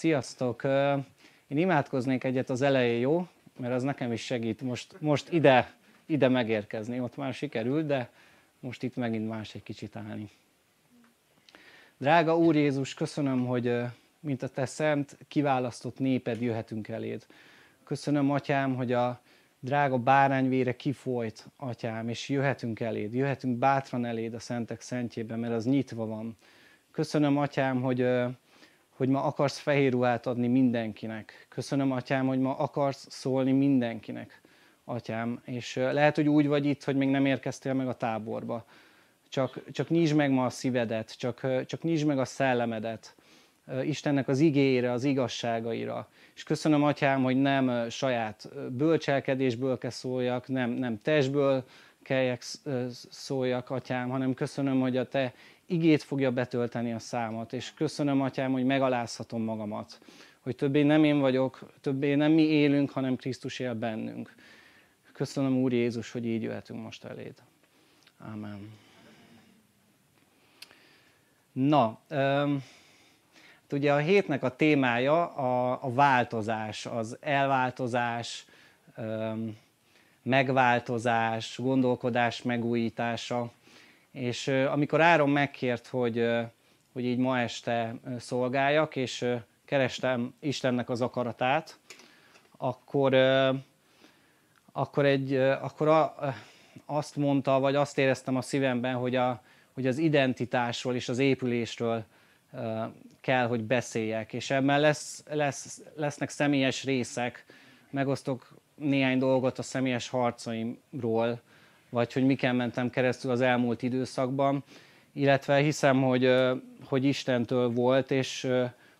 Sziasztok! Én imádkoznék egyet az elején, jó? Mert az nekem is segít most, most ide, ide megérkezni. Ott már sikerült, de most itt megint más egy kicsit állni. Drága Úr Jézus, köszönöm, hogy mint a Te szent, kiválasztott néped jöhetünk eléd. Köszönöm, Atyám, hogy a drága bárányvére kifolyt, Atyám, és jöhetünk eléd, jöhetünk bátran eléd a szentek szentjében, mert az nyitva van. Köszönöm, Atyám, hogy hogy ma akarsz fehér ruhát adni mindenkinek. Köszönöm, Atyám, hogy ma akarsz szólni mindenkinek, Atyám. És lehet, hogy úgy vagy itt, hogy még nem érkeztél meg a táborba. Csak, csak nyisd meg ma a szívedet, csak, csak nyisd meg a szellemedet. Istennek az igére, az igazságaira. És köszönöm, Atyám, hogy nem saját bölcselkedésből kell szóljak, nem, nem testből kelljek szóljak, Atyám, hanem köszönöm, hogy a Te igét fogja betölteni a számot, és köszönöm, Atyám, hogy megalázhatom magamat, hogy többé nem én vagyok, többé nem mi élünk, hanem Krisztus él bennünk. Köszönöm, Úr Jézus, hogy így jöhetünk most eléd. Amen. Na, um, ugye a hétnek a témája a, a változás, az elváltozás, megváltozás, gondolkodás megújítása. És amikor Áron megkért, hogy, hogy így ma este szolgáljak, és kerestem Istennek az akaratát, akkor, akkor, egy, akkor a, azt mondta, vagy azt éreztem a szívemben, hogy, a, hogy az identitásról és az épülésről kell, hogy beszéljek. És ebben lesz, lesz, lesznek személyes részek, megosztok néhány dolgot a személyes harcaimról, vagy hogy miken mentem keresztül az elmúlt időszakban, illetve hiszem, hogy, hogy Istentől volt, és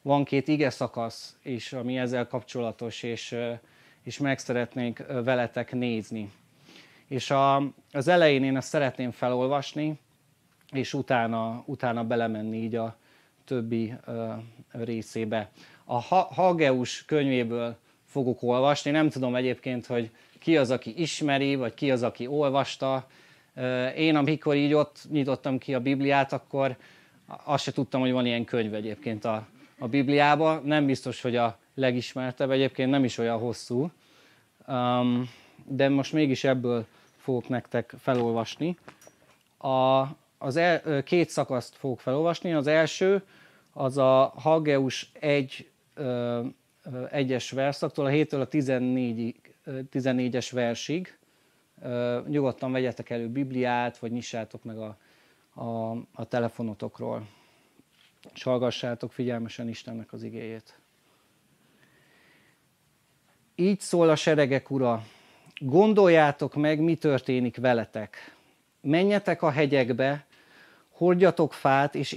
van két ige szakasz is, ami ezzel kapcsolatos, és, és meg szeretnék veletek nézni. És a, az elején én ezt szeretném felolvasni, és utána, utána belemenni így a többi ö, részébe. A Hageus könyvéből fogok olvasni, nem tudom egyébként, hogy ki az, aki ismeri, vagy ki az, aki olvasta. Én, amikor így ott nyitottam ki a Bibliát, akkor azt se tudtam, hogy van ilyen könyv egyébként a, a Bibliában. Nem biztos, hogy a legismertebb, egyébként nem is olyan hosszú. Um, de most mégis ebből fogok nektek felolvasni. A, az el, két szakaszt fogok felolvasni. Az első az a Hageus 1 egyes verszaktól, a 7-től a 14-ig 14-es versig. Nyugodtan vegyetek elő Bibliát, vagy nyissátok meg a, a, a telefonotokról, és hallgassátok figyelmesen Istennek az igéjét. Így szól a seregek ura, gondoljátok meg, mi történik veletek. Menjetek a hegyekbe, hordjatok fát, és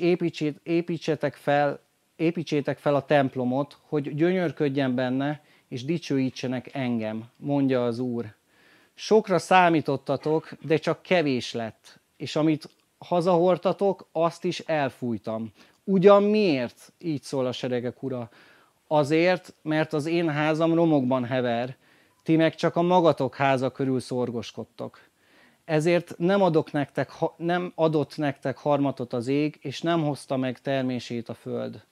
építsétek fel, építsétek fel a templomot, hogy gyönyörködjen benne, és dicsőítsenek engem, mondja az Úr. Sokra számítottatok, de csak kevés lett, és amit hazahortatok, azt is elfújtam. Ugyan miért? Így szól a seregek ura. Azért, mert az én házam romokban hever, ti meg csak a magatok háza körül szorgoskodtok. Ezért nem, adok nektek, nem adott nektek harmatot az ég, és nem hozta meg termését a föld.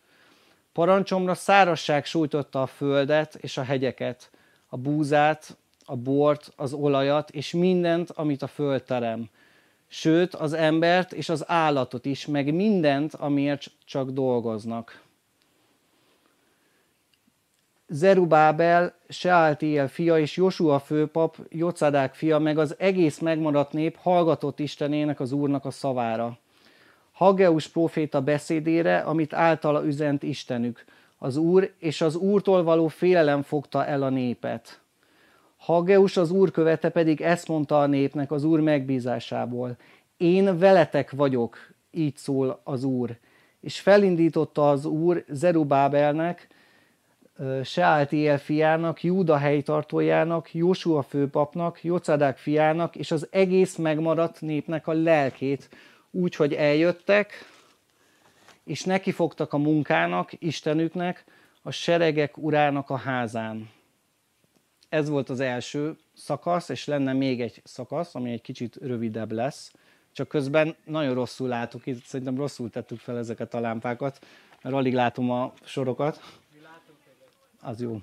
Parancsomra szárasság sújtotta a földet és a hegyeket, a búzát, a bort, az olajat és mindent, amit a föld terem. Sőt, az embert és az állatot is, meg mindent, amiért csak dolgoznak. Zerubábel, Seáltiel fia és Josua főpap, Jocadák fia, meg az egész megmaradt nép hallgatott Istenének az Úrnak a szavára. Hageus proféta beszédére, amit általa üzent Istenük. Az Úr és az Úrtól való félelem fogta el a népet. Hageus az Úr követe pedig ezt mondta a népnek az Úr megbízásából. Én veletek vagyok, így szól az Úr. És felindította az Úr Zerubábelnek, Seáltiel fiának, Júda helytartójának, Jósua főpapnak, Jocadák fiának és az egész megmaradt népnek a lelkét, úgy, hogy eljöttek, és nekifogtak a munkának, Istenüknek, a seregek urának a házán. Ez volt az első szakasz, és lenne még egy szakasz, ami egy kicsit rövidebb lesz. Csak közben nagyon rosszul látok, itt szerintem rosszul tettük fel ezeket a lámpákat, mert alig látom a sorokat. Az jó.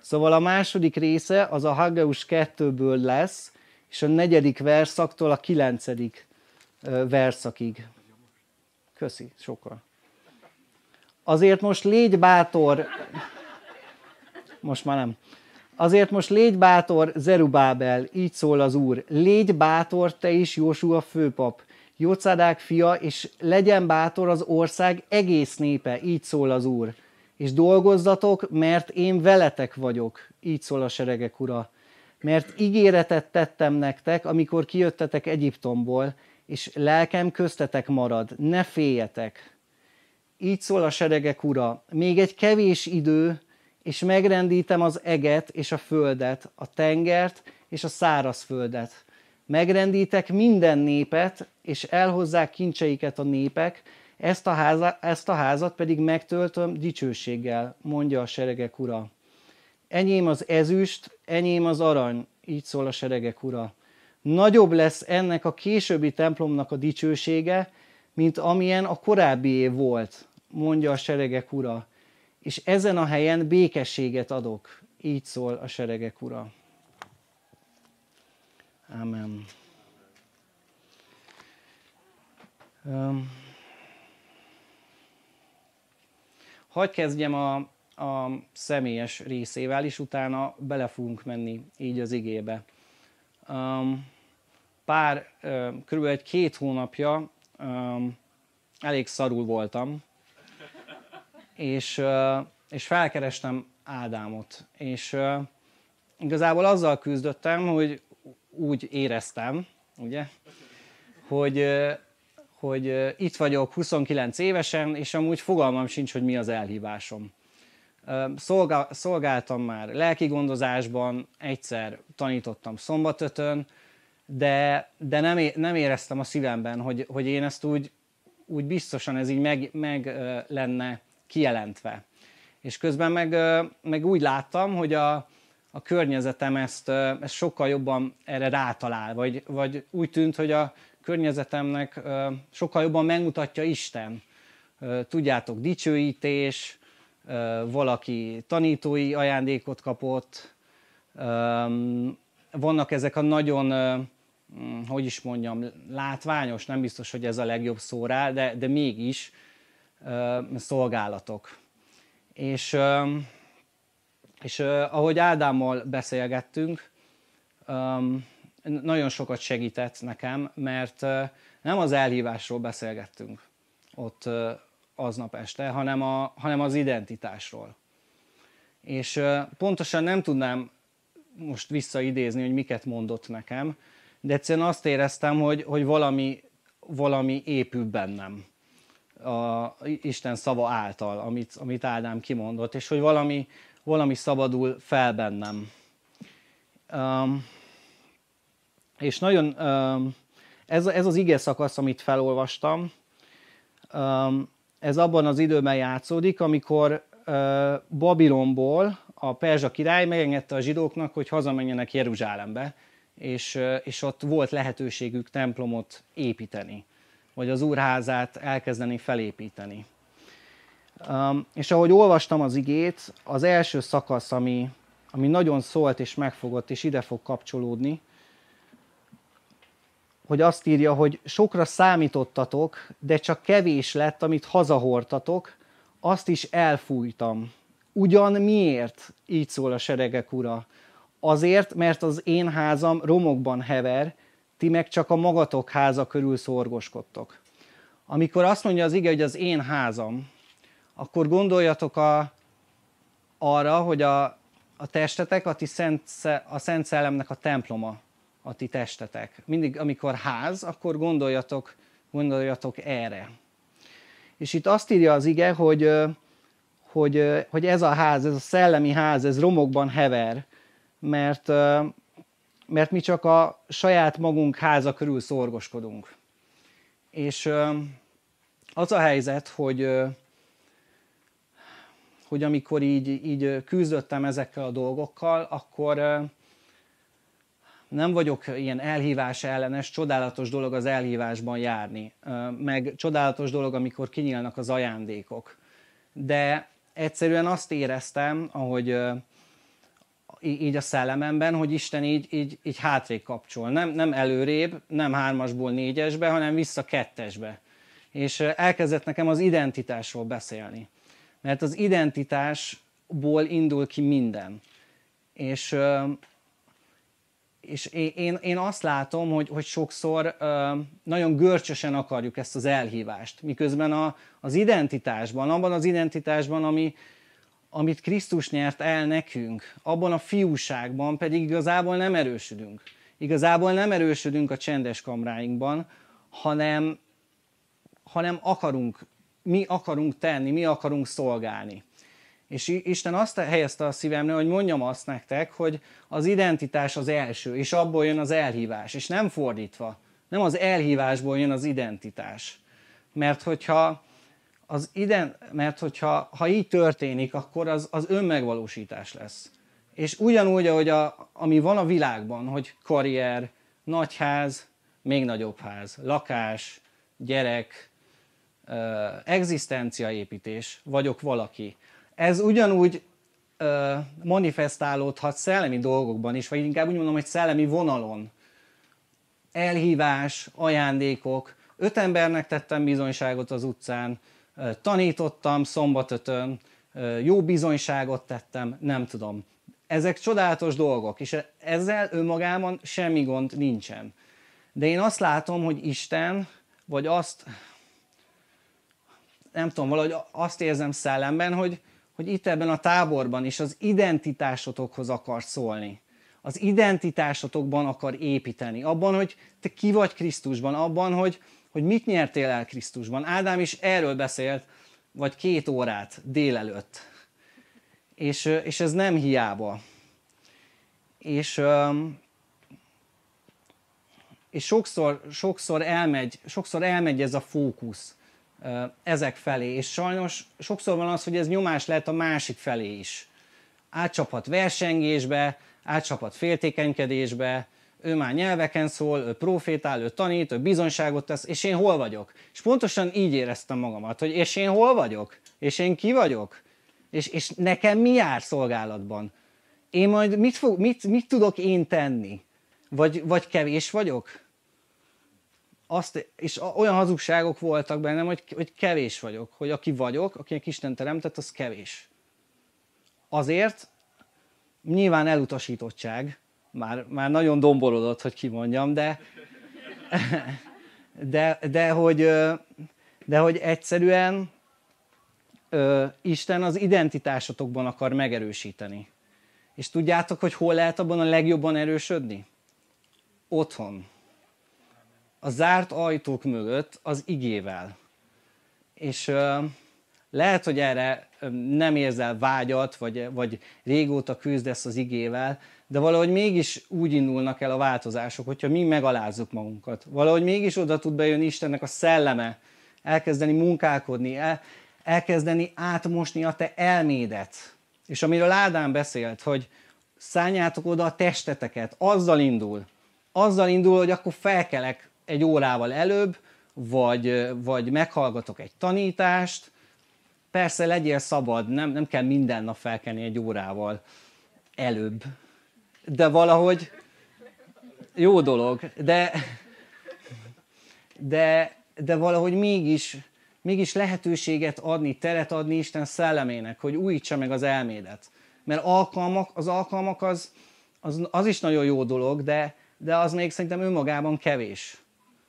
Szóval a második része az a Haggeus 2-ből lesz, és a negyedik verszaktól a kilencedik verszakig. Köszi, sokkal. Azért most légy bátor, most már nem. Azért most légy bátor, Zerubábel, így szól az Úr. Légy bátor te is, Jósua főpap, Jócadák fia, és legyen bátor az ország egész népe, így szól az Úr. És dolgozzatok, mert én veletek vagyok, így szól a seregek ura. Mert ígéretet tettem nektek, amikor kijöttetek Egyiptomból, és lelkem köztetek marad, ne féljetek. Így szól a seregek ura, még egy kevés idő, és megrendítem az eget és a földet, a tengert és a szárazföldet. Megrendítek minden népet, és elhozzák kincseiket a népek, ezt a, háza, ezt a házat pedig megtöltöm dicsőséggel, mondja a seregek ura. Enyém az ezüst, enyém az arany, így szól a seregek ura. Nagyobb lesz ennek a későbbi templomnak a dicsősége, mint amilyen a korábbi év volt, mondja a seregek ura és ezen a helyen békességet adok. Így szól a seregek ura. Amen. Um, kezdjem a, a személyes részével, és utána bele fogunk menni így az igébe. Pár, körülbelül egy két hónapja elég szarul voltam, és, és felkerestem Ádámot. És igazából azzal küzdöttem, hogy úgy éreztem, ugye, hogy, hogy itt vagyok 29 évesen, és amúgy fogalmam sincs, hogy mi az elhívásom. Szolgál, szolgáltam már lelki gondozásban, egyszer tanítottam szombatötön, de, de nem, nem éreztem a szívemben, hogy, hogy én ezt úgy, úgy biztosan ez így meg, meg lenne kijelentve. És közben meg, meg úgy láttam, hogy a, a környezetem ezt, ezt sokkal jobban erre rátalál, vagy, vagy úgy tűnt, hogy a környezetemnek sokkal jobban megmutatja Isten. Tudjátok, dicsőítés, valaki tanítói ajándékot kapott, vannak ezek a nagyon, hogy is mondjam, látványos, nem biztos, hogy ez a legjobb szó rá, de, de mégis szolgálatok. És, és ahogy Ádámmal beszélgettünk, nagyon sokat segített nekem, mert nem az elhívásról beszélgettünk ott aznap este, hanem, a, hanem az identitásról. És pontosan nem tudnám most visszaidézni, hogy miket mondott nekem, de egyszerűen azt éreztem, hogy, hogy valami, valami épül bennem a Isten szava által, amit, amit Ádám kimondott, és hogy valami, valami szabadul fel bennem. Um, és nagyon, um, ez, ez az ige szakasz, amit felolvastam, um, ez abban az időben játszódik, amikor Babilonból a perzsa király megengedte a zsidóknak, hogy hazamenjenek Jeruzsálembe, és, és ott volt lehetőségük templomot építeni vagy az úrházát elkezdeni felépíteni. És ahogy olvastam az igét, az első szakasz, ami, ami nagyon szólt és megfogott, és ide fog kapcsolódni, hogy azt írja, hogy sokra számítottatok, de csak kevés lett, amit hazahortatok, azt is elfújtam. Ugyan miért? Így szól a seregek ura. Azért, mert az én házam romokban hever, ti meg csak a magatok háza körül szorgoskodtok. Amikor azt mondja az ige, hogy az én házam, akkor gondoljatok a, arra, hogy a, a testetek a, ti szent, a Szent Szellemnek a temploma, a ti testetek. Mindig, amikor ház, akkor gondoljatok, gondoljatok erre. És itt azt írja az ige, hogy, hogy, hogy ez a ház, ez a szellemi ház, ez romokban hever, mert mert mi csak a saját magunk háza körül szorgoskodunk. És az a helyzet, hogy, hogy amikor így, így küzdöttem ezekkel a dolgokkal, akkor nem vagyok ilyen elhívás ellenes, csodálatos dolog az elhívásban járni, meg csodálatos dolog, amikor kinyílnak az ajándékok. De, egyszerűen azt éreztem, ahogy így a szellememben, hogy Isten így, így, így hátrébb kapcsol. Nem, nem előrébb, nem hármasból négyesbe, hanem vissza kettesbe. És elkezdett nekem az identitásról beszélni. Mert az identitásból indul ki minden. És, és én, én azt látom, hogy, hogy sokszor nagyon görcsösen akarjuk ezt az elhívást, miközben a, az identitásban, abban az identitásban, ami, amit Krisztus nyert el nekünk, abban a fiúságban pedig igazából nem erősödünk. Igazából nem erősödünk a csendes kamráinkban, hanem, hanem akarunk, mi akarunk tenni, mi akarunk szolgálni. És Isten azt helyezte a szívemre, hogy mondjam azt nektek, hogy az identitás az első, és abból jön az elhívás, és nem fordítva. Nem az elhívásból jön az identitás. Mert hogyha az iden, mert hogyha ha így történik, akkor az, az önmegvalósítás lesz. És ugyanúgy, ahogy a, ami van a világban, hogy karrier, nagyház, még nagyobb ház, lakás, gyerek, egzisztenciaépítés, vagyok valaki. Ez ugyanúgy manifestálódhat szellemi dolgokban is, vagy inkább úgy mondom, hogy szellemi vonalon. Elhívás, ajándékok. Öt embernek tettem bizonyságot az utcán, tanítottam szombatötön, jó bizonyságot tettem, nem tudom. Ezek csodálatos dolgok, és ezzel önmagában semmi gond nincsen. De én azt látom, hogy Isten, vagy azt, nem tudom, valahogy azt érzem szellemben, hogy, hogy itt ebben a táborban is az identitásotokhoz akar szólni. Az identitásotokban akar építeni. Abban, hogy te ki vagy Krisztusban, abban, hogy, hogy mit nyertél el Krisztusban. Ádám is erről beszélt, vagy két órát délelőtt. És, és ez nem hiába. És, és sokszor, sokszor, elmegy, sokszor elmegy ez a fókusz ezek felé, és sajnos sokszor van az, hogy ez nyomás lehet a másik felé is. Átcsaphat versengésbe, átcsaphat féltékenykedésbe, ő már nyelveken szól, ő profétál, ő tanít, ő bizonyságot tesz, és én hol vagyok? És pontosan így éreztem magamat, hogy és én hol vagyok? És én ki vagyok? És, és nekem mi jár szolgálatban? Én majd mit, fog, mit, mit tudok én tenni? Vagy, vagy kevés vagyok? Azt, és olyan hazugságok voltak bennem, hogy, hogy kevés vagyok. Hogy aki vagyok, akinek Isten teremtett, az kevés. Azért nyilván elutasítottság, már, már nagyon domborodott, hogy kimondjam, de, de, de, hogy, de hogy egyszerűen Isten az identitásotokban akar megerősíteni. És tudjátok, hogy hol lehet abban a legjobban erősödni? Otthon. A zárt ajtók mögött az igével. És lehet, hogy erre nem érzel vágyat, vagy, vagy régóta küzdesz az igével, de valahogy mégis úgy indulnak el a változások, hogyha mi megalázzuk magunkat. Valahogy mégis oda tud bejönni Istennek a szelleme, elkezdeni munkálkodni, el, elkezdeni átmosni a te elmédet. És amiről Ádám beszélt, hogy szálljátok oda a testeteket, azzal indul. Azzal indul, hogy akkor felkelek egy órával előbb, vagy, vagy meghallgatok egy tanítást. Persze legyél szabad, nem, nem kell minden nap felkelni egy órával előbb, de valahogy jó dolog, de, de, de valahogy mégis, mégis lehetőséget adni, teret adni Isten szellemének, hogy újítsa meg az elmédet. Mert alkalmak, az alkalmak az, az, az is nagyon jó dolog, de, de az még szerintem önmagában kevés.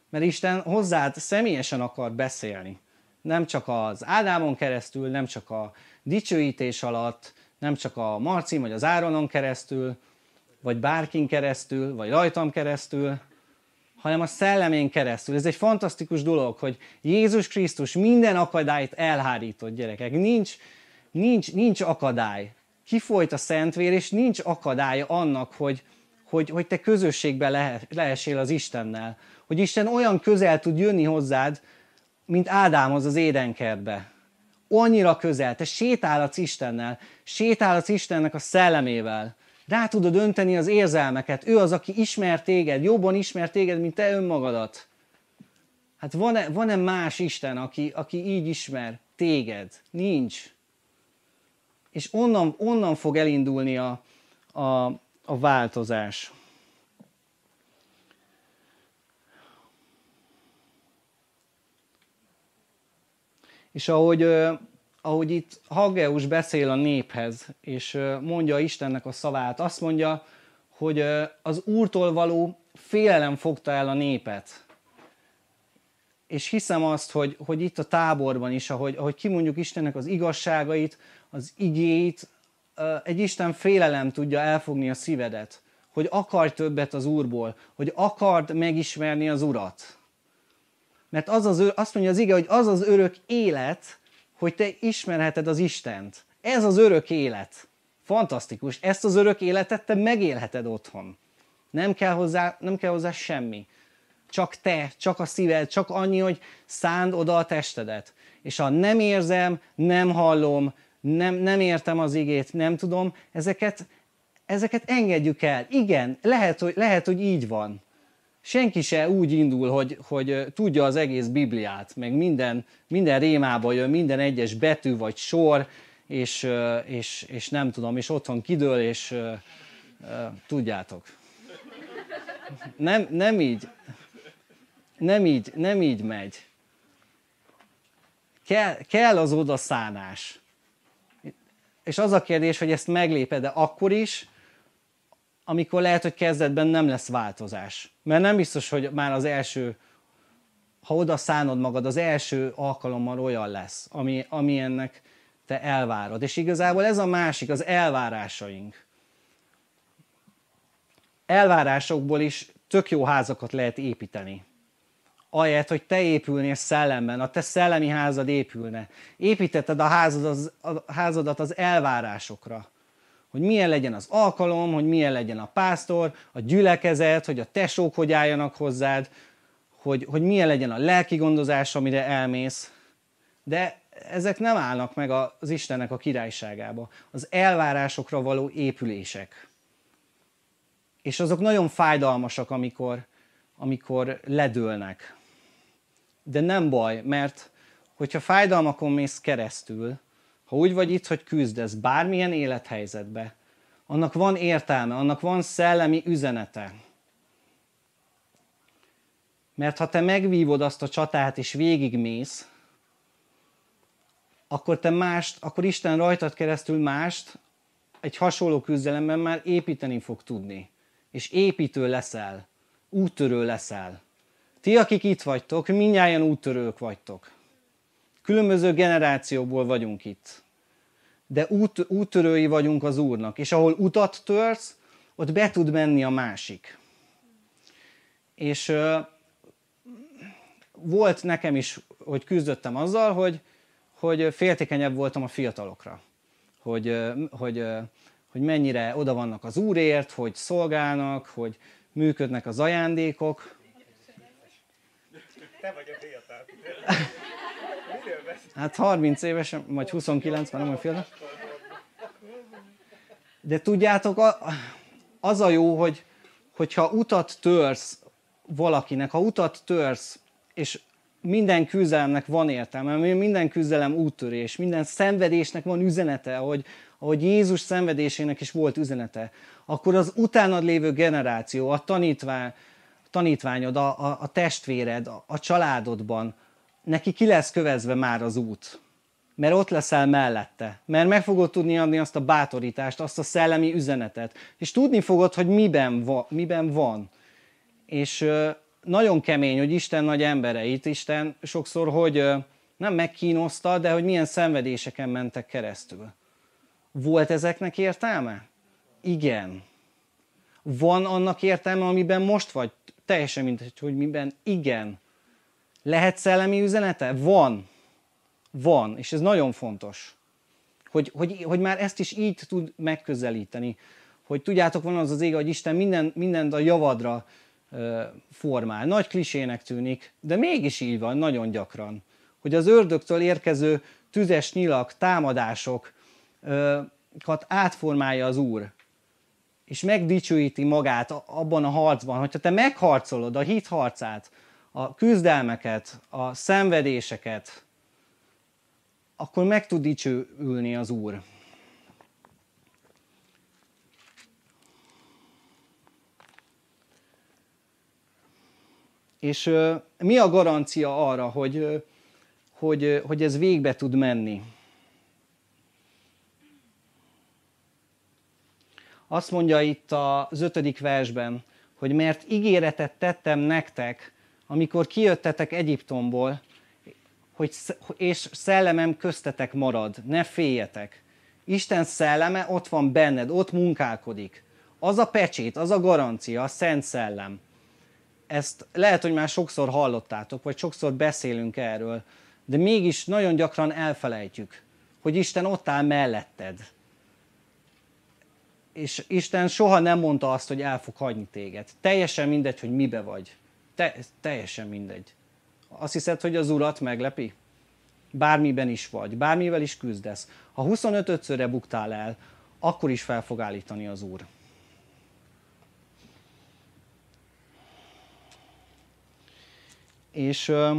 Mert Isten hozzád személyesen akar beszélni. Nem csak az Ádámon keresztül, nem csak a dicsőítés alatt, nem csak a Marcin vagy az Áronon keresztül, vagy bárkin keresztül, vagy rajtam keresztül, hanem a szellemén keresztül. Ez egy fantasztikus dolog, hogy Jézus Krisztus minden akadályt elhárított gyerekek. Nincs, nincs, nincs akadály. Kifolyt a Szentvér, és nincs akadálya annak, hogy, hogy, hogy te közösségben le, lehessél az Istennel. Hogy Isten olyan közel tud jönni hozzád, mint Ádámhoz az édenkertbe. Annyira közel, te sétálhatsz Istennel, sétálhatsz Istennek a szellemével rá tudod önteni az érzelmeket. Ő az, aki ismer téged, jobban ismer téged, mint te önmagadat. Hát van-e, van-e más Isten, aki, aki így ismer téged? Nincs. és onnan, onnan fog elindulni a, a, a változás. És ahogy, ahogy itt Haggeus beszél a néphez, és mondja Istennek a szavát, azt mondja, hogy az Úrtól való félelem fogta el a népet. És hiszem azt, hogy, hogy itt a táborban is, ahogy, ahogy kimondjuk Istennek az igazságait, az igéit, egy Isten félelem tudja elfogni a szívedet, hogy akar többet az Úrból, hogy akard megismerni az Urat. Mert az az, azt mondja az ige, hogy az az örök élet, hogy te ismerheted az Istent. Ez az örök élet. Fantasztikus. Ezt az örök életet te megélheted otthon. Nem kell hozzá, nem kell hozzá semmi. Csak te, csak a szíved, csak annyi, hogy szánd oda a testedet. És ha nem érzem, nem hallom, nem, nem értem az igét, nem tudom, ezeket, ezeket engedjük el. Igen, lehet, hogy, lehet, hogy így van. Senki se úgy indul, hogy, hogy tudja az egész Bibliát, meg minden, minden rémába jön, minden egyes betű vagy sor, és, és, és nem tudom, és otthon kidől, és tudjátok. Nem, nem így, nem így, nem így megy. Kell, kell az odaszánás. És az a kérdés, hogy ezt megléped-e akkor is, amikor lehet, hogy kezdetben nem lesz változás. Mert nem biztos, hogy már az első, ha oda szánod magad, az első alkalommal olyan lesz, ami, ami ennek te elvárod. És igazából ez a másik, az elvárásaink. Elvárásokból is tök jó házakat lehet építeni. Ahelyett, hogy te épülnél szellemben, a te szellemi házad épülne. Építetted a házadat az, elvárásokra hogy milyen legyen az alkalom, hogy milyen legyen a pásztor, a gyülekezet, hogy a tesók hogy álljanak hozzád, hogy, hogy milyen legyen a lelki gondozás, amire elmész. De ezek nem állnak meg az Istennek a királyságába. Az elvárásokra való épülések. És azok nagyon fájdalmasak, amikor, amikor ledőlnek. De nem baj, mert hogyha fájdalmakon mész keresztül, ha úgy vagy itt, hogy küzdesz bármilyen élethelyzetbe, annak van értelme, annak van szellemi üzenete. Mert ha te megvívod azt a csatát és végigmész, akkor te mást, akkor Isten rajtad keresztül mást egy hasonló küzdelemben már építeni fog tudni. És építő leszel, úttörő leszel. Ti, akik itt vagytok, mindjárt úttörők vagytok. Különböző generációból vagyunk itt. De út, úttörői vagyunk az Úrnak. És ahol utat törsz, ott be tud menni a másik. És uh, volt nekem is, hogy küzdöttem azzal, hogy, hogy féltékenyebb voltam a fiatalokra. Hogy, uh, hogy, uh, hogy mennyire oda vannak az Úrért, hogy szolgálnak, hogy működnek az ajándékok. Te vagy a fiatal. Hát 30 éves, vagy 29, már nem olyan fiatal. De tudjátok, az a jó, hogy, hogyha utat törsz valakinek, ha utat törsz, és minden küzdelemnek van értelme, minden küzdelem úttörés, minden szenvedésnek van üzenete, ahogy, ahogy Jézus szenvedésének is volt üzenete, akkor az utánad lévő generáció, a tanítvány, tanítványod, a, a, a testvéred, a, a családodban, neki ki lesz kövezve már az út. Mert ott leszel mellette. Mert meg fogod tudni adni azt a bátorítást, azt a szellemi üzenetet. És tudni fogod, hogy miben, va, miben van. És ö, nagyon kemény, hogy Isten nagy embereit, Isten sokszor, hogy ö, nem megkínozta, de hogy milyen szenvedéseken mentek keresztül. Volt ezeknek értelme? Igen. Van annak értelme, amiben most vagy? Teljesen mindegy, hogy miben? Igen. Lehet szellemi üzenete? Van. Van, és ez nagyon fontos. Hogy, hogy, hogy már ezt is így tud megközelíteni. Hogy tudjátok, van az az ég, hogy Isten minden, mindent a javadra ö, formál. Nagy klisének tűnik, de mégis így van, nagyon gyakran. Hogy az ördögtől érkező tüzes nyilak, támadásokat átformálja az Úr és megdicsőíti magát abban a harcban, hogyha te megharcolod a hit harcát, a küzdelmeket, a szenvedéseket, akkor meg tud dicsőülni az Úr. És mi a garancia arra, hogy, hogy, hogy ez végbe tud menni? Azt mondja itt az ötödik versben, hogy mert ígéretet tettem nektek, amikor kijöttetek Egyiptomból, hogy, és szellemem köztetek marad, ne féljetek. Isten szelleme ott van benned, ott munkálkodik. Az a pecsét, az a garancia, a Szent Szellem. Ezt lehet, hogy már sokszor hallottátok, vagy sokszor beszélünk erről, de mégis nagyon gyakran elfelejtjük, hogy Isten ott áll melletted. És Isten soha nem mondta azt, hogy el fog hagyni téged. Teljesen mindegy, hogy mibe vagy. Te, teljesen mindegy. Azt hiszed, hogy az Urat meglepi? Bármiben is vagy, bármivel is küzdesz. Ha 25-szörre buktál el, akkor is fel fog állítani az Úr. És euh,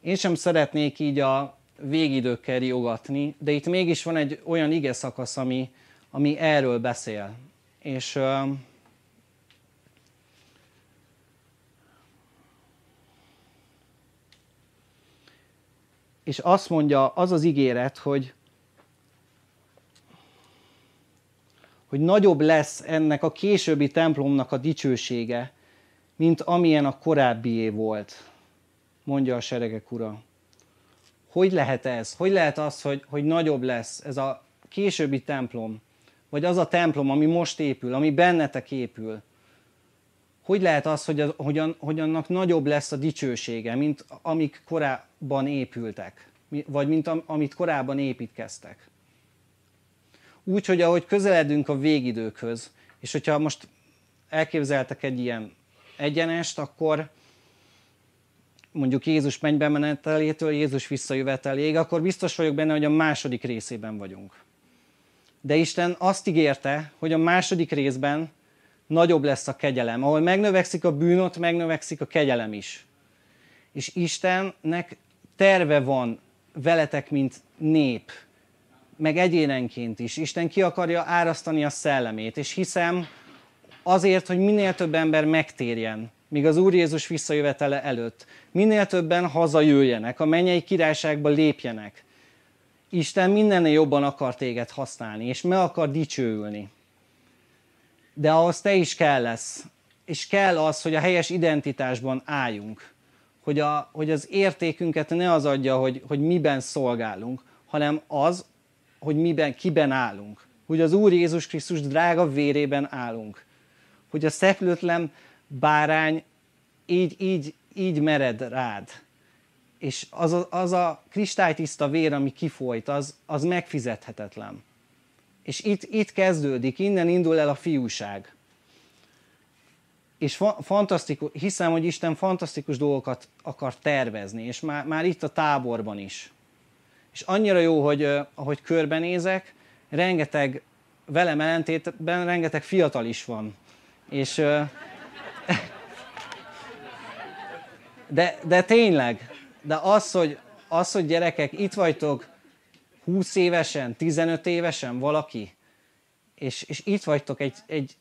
én sem szeretnék így a végidőkkel riogatni, de itt mégis van egy olyan ige szakasz, ami, ami erről beszél. És euh, és azt mondja az az ígéret, hogy, hogy nagyobb lesz ennek a későbbi templomnak a dicsősége, mint amilyen a korábbié volt, mondja a seregek ura. Hogy lehet ez? Hogy lehet az, hogy, hogy nagyobb lesz ez a későbbi templom, vagy az a templom, ami most épül, ami bennetek épül? Hogy lehet az, hogy, az, hogy, hogy annak nagyobb lesz a dicsősége, mint amik korábban épültek, vagy mint am, amit korábban építkeztek? Úgy, hogy ahogy közeledünk a végidőkhöz, és hogyha most elképzeltek egy ilyen egyenest, akkor mondjuk Jézus mennybe menetelétől Jézus visszajöveteléig, akkor biztos vagyok benne, hogy a második részében vagyunk. De Isten azt ígérte, hogy a második részben nagyobb lesz a kegyelem. Ahol megnövekszik a bűnot, megnövekszik a kegyelem is. És Istennek terve van veletek, mint nép, meg egyénenként is. Isten ki akarja árasztani a szellemét, és hiszem, azért, hogy minél több ember megtérjen, míg az Úr Jézus visszajövetele előtt. Minél többen hazajöjjenek, a mennyei királyságba lépjenek. Isten mindennél jobban akar téged használni, és meg akar dicsőülni. De ahhoz te is kell lesz, és kell az, hogy a helyes identitásban álljunk. Hogy, a, hogy az értékünket ne az adja, hogy, hogy miben szolgálunk, hanem az, hogy miben, kiben állunk. Hogy az Úr Jézus Krisztus drága vérében állunk hogy a szeplőtlen bárány így, így, így mered rád. És az a, az a kristálytiszta vér, ami kifolyt, az, az megfizethetetlen. És itt, itt kezdődik, innen indul el a fiúság. És fa- fantasztikus, hiszem, hogy Isten fantasztikus dolgokat akar tervezni, és már, már itt a táborban is. És annyira jó, hogy ahogy körbenézek, rengeteg, velem ellentétben rengeteg fiatal is van és, de, de tényleg, de az hogy, az, hogy gyerekek, itt vagytok 20 évesen, 15 évesen valaki, és, és itt vagytok egy, egy,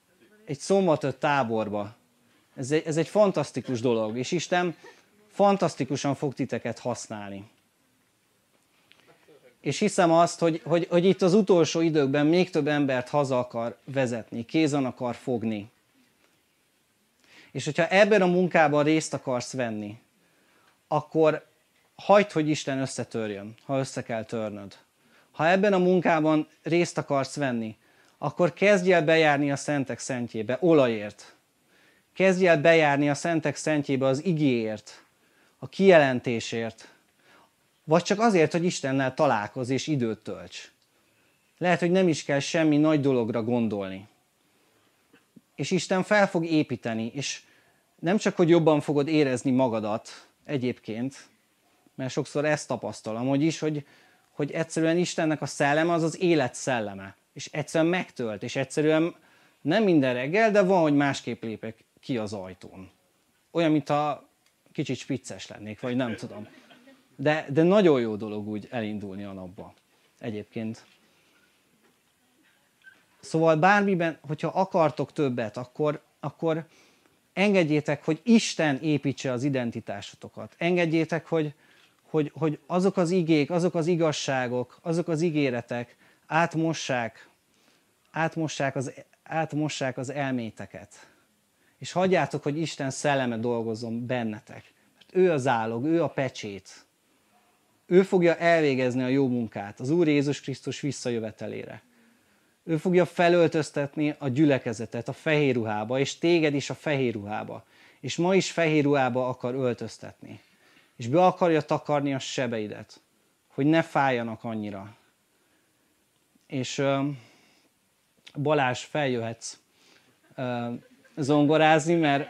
egy szombatot táborba. Ez egy, ez egy fantasztikus dolog, és Isten fantasztikusan fog titeket használni. És hiszem azt, hogy, hogy, hogy itt az utolsó időkben még több embert haza akar vezetni, kézen akar fogni. És hogyha ebben a munkában részt akarsz venni, akkor hagyd, hogy Isten összetörjön, ha össze kell törnöd. Ha ebben a munkában részt akarsz venni, akkor kezdj el bejárni a szentek szentjébe, olajért. Kezdj el bejárni a szentek szentjébe az igéért, a kijelentésért, vagy csak azért, hogy Istennel találkozz és időt tölts. Lehet, hogy nem is kell semmi nagy dologra gondolni és Isten fel fog építeni, és nem csak, hogy jobban fogod érezni magadat egyébként, mert sokszor ezt tapasztalom, hogy is, hogy, hogy egyszerűen Istennek a szelleme az az élet szelleme, és egyszerűen megtölt, és egyszerűen nem minden reggel, de van, hogy másképp lépek ki az ajtón. Olyan, mint a kicsit spicces lennék, vagy nem tudom. De, de nagyon jó dolog úgy elindulni a napba. Egyébként. Szóval bármiben, hogyha akartok többet, akkor, akkor engedjétek, hogy Isten építse az identitásotokat. Engedjétek, hogy, hogy, hogy azok az igék, azok az igazságok, azok az ígéretek átmossák, átmossák az, átmossák az elméteket. És hagyjátok, hogy Isten szelleme dolgozzon bennetek. Mert ő az állog, ő a pecsét. Ő fogja elvégezni a jó munkát az Úr Jézus Krisztus visszajövetelére. Ő fogja felöltöztetni a gyülekezetet a fehér ruhába, és téged is a fehér ruhába. És ma is fehér ruhába akar öltöztetni. És be akarja takarni a sebeidet, hogy ne fájjanak annyira. És Balázs, feljöhetsz zongorázni, mert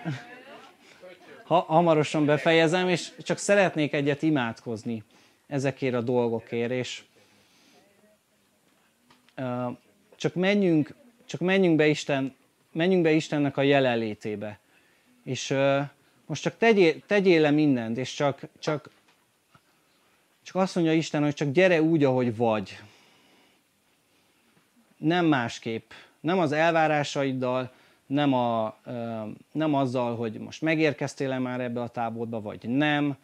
ha, hamarosan befejezem, és csak szeretnék egyet imádkozni ezekért a dolgokért, és uh, csak menjünk, csak menjünk be Isten, menjünk be Istennek a jelenlétébe. És uh, most csak tegyél, tegyél le mindent, és csak, csak, csak azt mondja Isten, hogy csak gyere úgy, ahogy vagy. Nem másképp. Nem az elvárásaiddal, nem, a, nem azzal, hogy most megérkeztél-e már ebbe a táborba, vagy nem.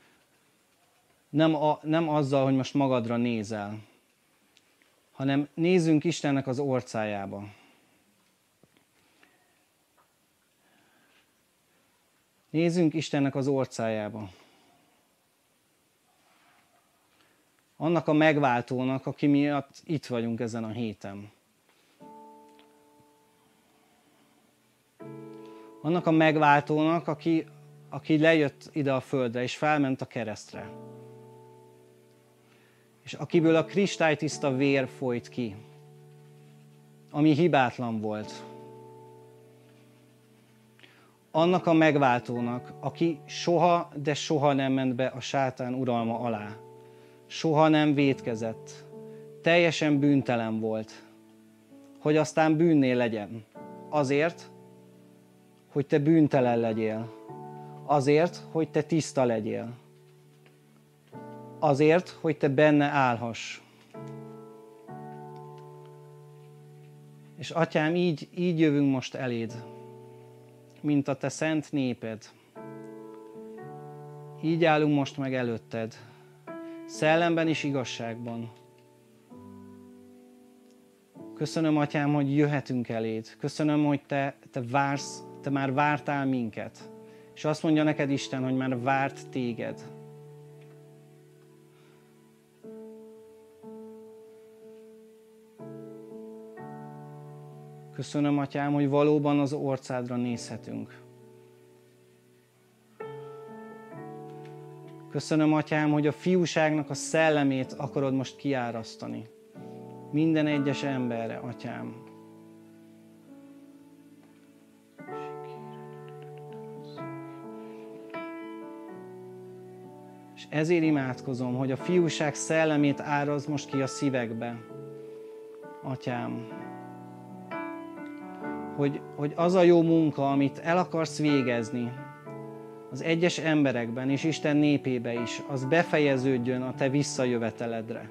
Nem, a, nem azzal, hogy most magadra nézel, hanem nézzünk Istennek az orcájába. Nézzünk Istennek az orcájába. Annak a megváltónak, aki miatt itt vagyunk ezen a héten. Annak a megváltónak, aki, aki lejött ide a földre, és felment a keresztre. És akiből a kristálytiszta vér folyt ki, ami hibátlan volt annak a megváltónak, aki soha, de soha nem ment be a sátán uralma alá. Soha nem vétkezett. Teljesen bűntelen volt, hogy aztán bűnnél legyen. Azért, hogy te bűntelen legyél. Azért, hogy te tiszta legyél. Azért, hogy te benne állhass. És atyám, így, így jövünk most eléd mint a te szent néped. Így állunk most meg előtted, szellemben és igazságban. Köszönöm, Atyám, hogy jöhetünk eléd. Köszönöm, hogy te, te vársz, te már vártál minket. És azt mondja neked Isten, hogy már várt téged. Köszönöm, Atyám, hogy valóban az orcádra nézhetünk. Köszönöm, Atyám, hogy a fiúságnak a szellemét akarod most kiárasztani. Minden egyes emberre, Atyám. És ezért imádkozom, hogy a fiúság szellemét áraz most ki a szívekbe. Atyám hogy, hogy az a jó munka, amit el akarsz végezni az egyes emberekben és Isten népébe is, az befejeződjön a te visszajöveteledre.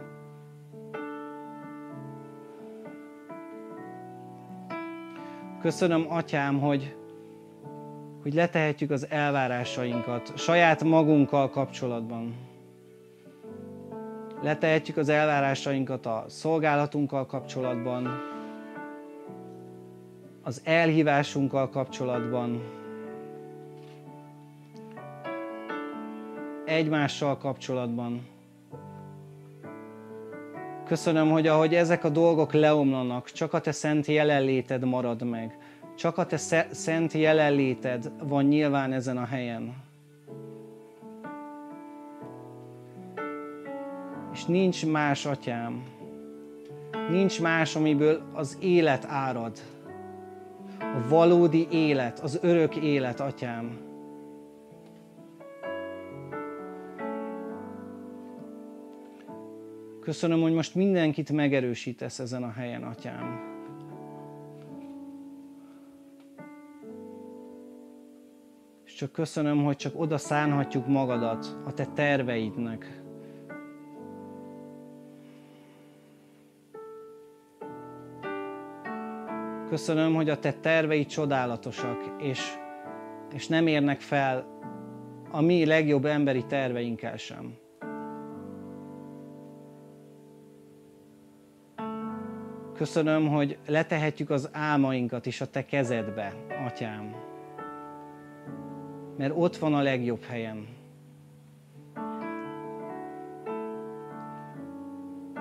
Köszönöm, Atyám, hogy, hogy letehetjük az elvárásainkat saját magunkkal kapcsolatban. Letehetjük az elvárásainkat a szolgálatunkkal kapcsolatban, az elhívásunkkal kapcsolatban, egymással kapcsolatban. Köszönöm, hogy ahogy ezek a dolgok leomlanak, csak a te szent jelenléted marad meg. Csak a te szent jelenléted van nyilván ezen a helyen. És nincs más, atyám. Nincs más, amiből az élet árad a valódi élet, az örök élet, atyám. Köszönöm, hogy most mindenkit megerősítesz ezen a helyen, atyám. És csak köszönöm, hogy csak oda szánhatjuk magadat a te terveidnek. Köszönöm, hogy a te tervei csodálatosak, és és nem érnek fel a mi legjobb emberi terveinkkel sem. Köszönöm, hogy letehetjük az álmainkat is a Te kezedbe, Atyám. Mert ott van a legjobb helyem.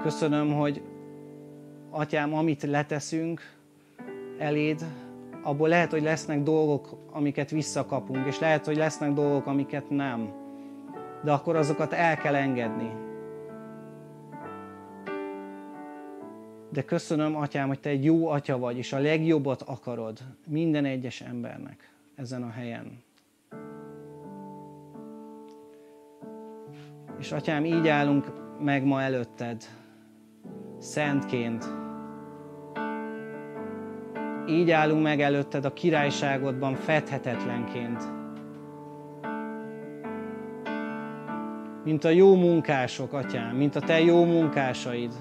Köszönöm, hogy Atyám, amit leteszünk eléd, abból lehet, hogy lesznek dolgok, amiket visszakapunk, és lehet, hogy lesznek dolgok, amiket nem. De akkor azokat el kell engedni. De köszönöm, Atyám, hogy Te egy jó Atya vagy, és a legjobbat akarod minden egyes embernek ezen a helyen. És Atyám, így állunk meg ma előtted, szentként. Így állunk meg előtted a királyságodban fedhetetlenként. Mint a jó munkások, atyám, mint a te jó munkásaid.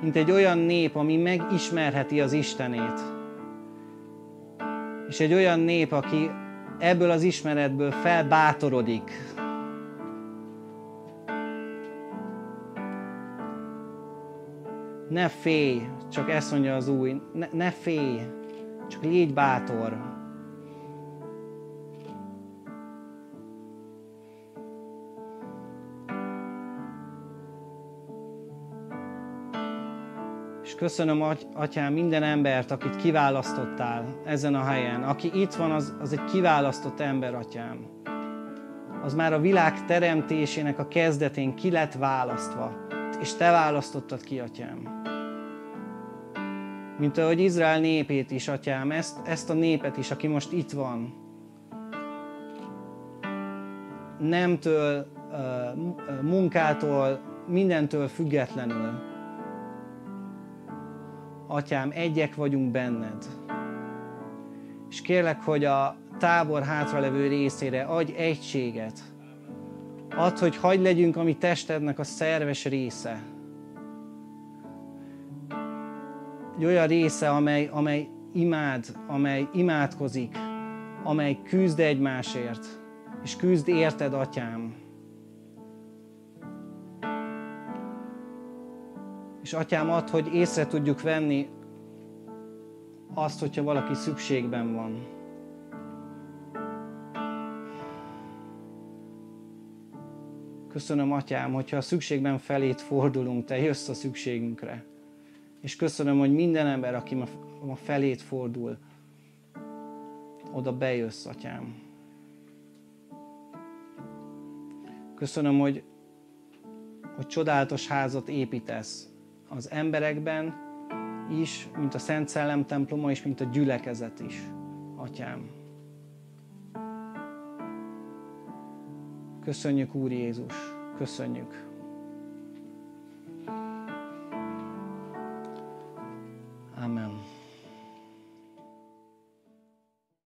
Mint egy olyan nép, ami megismerheti az Istenét. És egy olyan nép, aki ebből az ismeretből felbátorodik, ne félj, csak ezt mondja az új, ne, ne félj, csak légy bátor. És köszönöm, Atyám, minden embert, akit kiválasztottál ezen a helyen. Aki itt van, az, az egy kiválasztott ember, Atyám. Az már a világ teremtésének a kezdetén ki lett választva és te választottad ki, atyám. Mint ahogy Izrael népét is, atyám, ezt, ezt a népet is, aki most itt van. Nemtől, munkától, mindentől függetlenül. Atyám, egyek vagyunk benned. És kérlek, hogy a tábor hátralevő részére adj egységet, Add, hogy hagy legyünk a mi testednek a szerves része. Egy olyan része, amely, amely imád, amely imádkozik, amely küzd egymásért, és küzd érted, atyám. És atyám ad, hogy észre tudjuk venni azt, hogyha valaki szükségben van. Köszönöm, Atyám, hogyha a szükségben felét fordulunk, Te jössz a szükségünkre. És köszönöm, hogy minden ember, aki ma, ma felét fordul, oda bejössz, Atyám. Köszönöm, hogy, hogy csodálatos házat építesz az emberekben is, mint a Szent Szellem temploma is, mint a gyülekezet is, Atyám. Köszönjük, Úr Jézus, köszönjük.